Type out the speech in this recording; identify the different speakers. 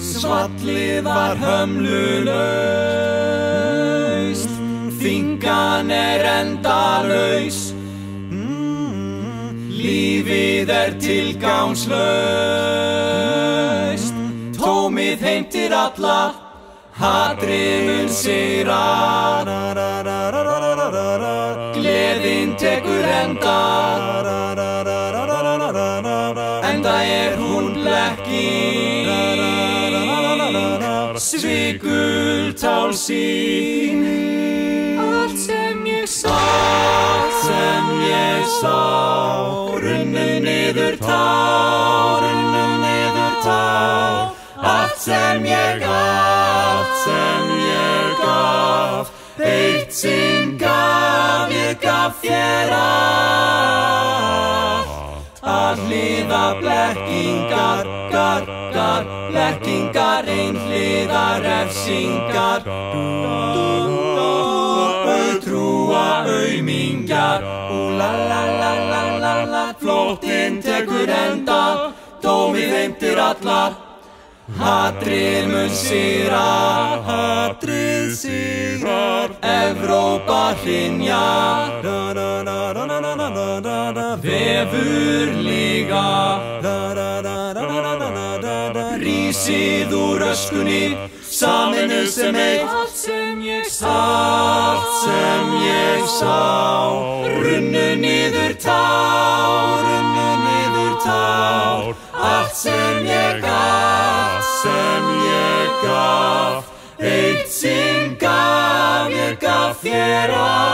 Speaker 1: Svallið var hömlulaust Þingan er endalaus. Lífið er tilgangslaust. Tómið heimtir alla Hatrið mun sigra Gleðin tekur enda Enda er hún blekking. Svikul tál sín. Allt sem ég sá. Allt sem ég sá. Runnu niður tá Runnu niður tá. Allt sem ég gaf sem ég gaf. Eitt sinn gaf ég gaf þér allt Að hliða blekkingar, gar, gar Blekkingar, einhliða refsingar. Auðtrúa auðmingjar Úla la la la la la Flóttinn tekur enda. Dómið heimtir alla Hatrið mun sigra, hatrið sigrar, Evrópa hrinjar, vefur líga, rísið úr öskunni, saminu sem eitt, allt sem ég sá, allt sem ég sá, runnu niður tá, runnu niður tá, allt sem ég gaf, sem ég gaf, eitt sinn gaf, ég gaf þér allt.